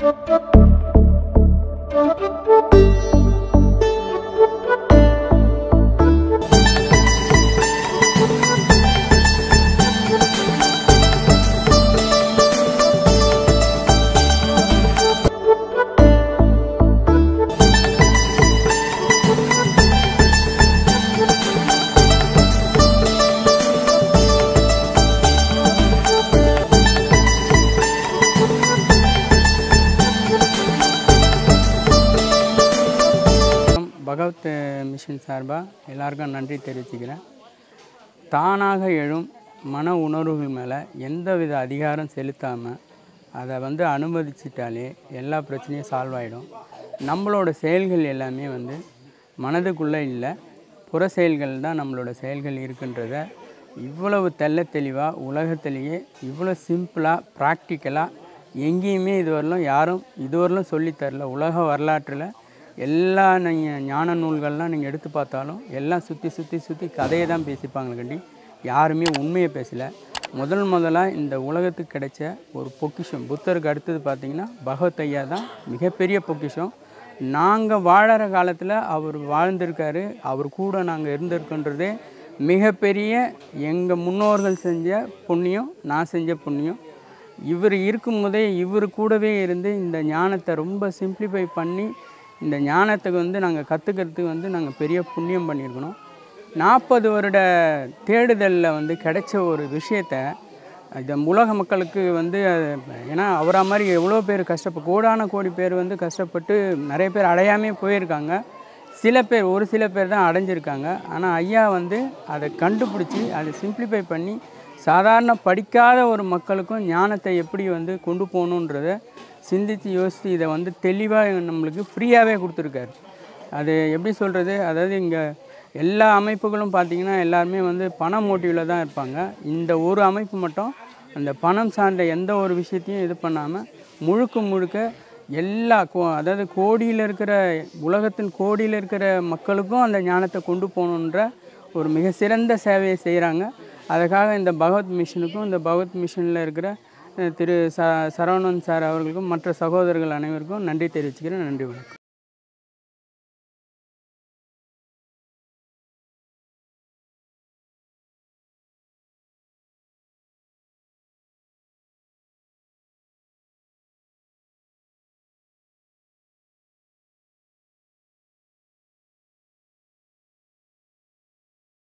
Thank you. Bhagavad machine சார்பாக எல்லாருக்கும் நன்றி தெரிவிச்சுக்கிறேன். தானாக எழும் மன உணர்வுகள் மேலே எந்தவித அதிகாரம் செலுத்தாமல் அதை வந்து அனுமதிச்சிட்டாலே எல்லா பிரச்சனையும் சால்வ் ஆகிடும் நம்மளோட செயல்கள் எல்லாமே வந்து மனதுக்குள்ளே இல்லை புற செயல்கள் தான் நம்மளோட செயல்கள் இருக்குன்றத இவ்வளவு தெல்ல தெளிவாக உலகத்திலேயே இவ்வளோ சிம்பிளாக ப்ராக்டிக்கலாக எங்கேயுமே இதுவரையிலும் யாரும் இதுவரையிலும் சொல்லித் தரல. உலக வரலாற்றில் எல்லா நீங்கள் ஞான நூல்கள்லாம் நீங்கள் எடுத்து பார்த்தாலும் எல்லாம் சுற்றி சுற்றி சுற்றி கதையை தான் பேசிப்பாங்களே கண்டி. யாருமே உண்மையை பேசலை. முதல் முதலாக இந்த உலகத்துக்கு கிடைச்ச ஒரு பொக்கிஷம். புத்தருக்கு அடுத்தது பார்த்திங்கன்னா பகவத் ஐயா தான் மிகப்பெரிய பொக்கிஷம். நாங்கள் வாழற காலத்தில் அவர் வாழ்ந்திருக்காரு அவர் கூட நாங்கள் இருந்திருக்கோன்றதே மிகப்பெரிய எங்கள் முன்னோர்கள் செஞ்ச புண்ணியம் நான் செஞ்ச புண்ணியம். இவர் இருக்கும் போதே இவர் கூடவே இருந்து இந்த ஞானத்தை ரொம்ப சிம்பிளிஃபை பண்ணி இந்த ஞானத்துக்கு வந்து நாங்கள் கற்றுக்கிறதுக்கு வந்து நாங்கள் பெரிய புண்ணியம் பண்ணியிருக்கணும். நாற்பது வருட தேடுதலில் வந்து கிடைச்ச ஒரு விஷயத்த இந்த உலக மக்களுக்கு வந்து ஏன்னா அவரா மாதிரி எவ்வளோ பேர் கஷ்டப்பட்டு கோடான கோடி பேர் வந்து கஷ்டப்பட்டு நிறைய பேர் அடையாமே போயிருக்காங்க. சில பேர் ஒரு சில பேர் தான் அடைஞ்சிருக்காங்க. ஆனால் ஐயா வந்து அதை கண்டுபிடிச்சி அதை சிம்பிளிஃபை பண்ணி சாதாரண படிக்காத ஒரு மக்களுக்கும் ஞானத்தை எப்படி வந்து கொண்டு போகணுன்றதை சிந்தித்து யோசித்து இதை வந்து தெளிவாக நம்மளுக்கு ஃப்ரீயாகவே கொடுத்துருக்காரு. அது எப்படி சொல்கிறது அதாவது இங்கே எல்லா அமைப்புகளும் பார்த்திங்கன்னா எல்லாருமே வந்து பண மோட்டிவில் தான் இருப்பாங்க. இந்த ஒரு அமைப்பு மட்டும் அந்த பணம் சார்ந்த எந்த ஒரு விஷயத்தையும் இது பண்ணாமல் முழுக்க முழுக்க எல்லா கோ அதாவது கோடியில் இருக்கிற உலகத்தின் கோடியில் இருக்கிற மக்களுக்கும் அந்த ஞானத்தை கொண்டு போகணுன்ற ஒரு மிக சிறந்த சேவையை செய்கிறாங்க அதுக்காக இந்த பகவத் மிஷனுக்கும் இந்த பகவத் மிஷனில் இருக்கிற திரு ச சரவணன் சார் அவர்களுக்கும் மற்ற சகோதரர்கள் அனைவருக்கும் நன்றி தெரிவிச்சுக்கிறேன். நன்றி வணக்கம்.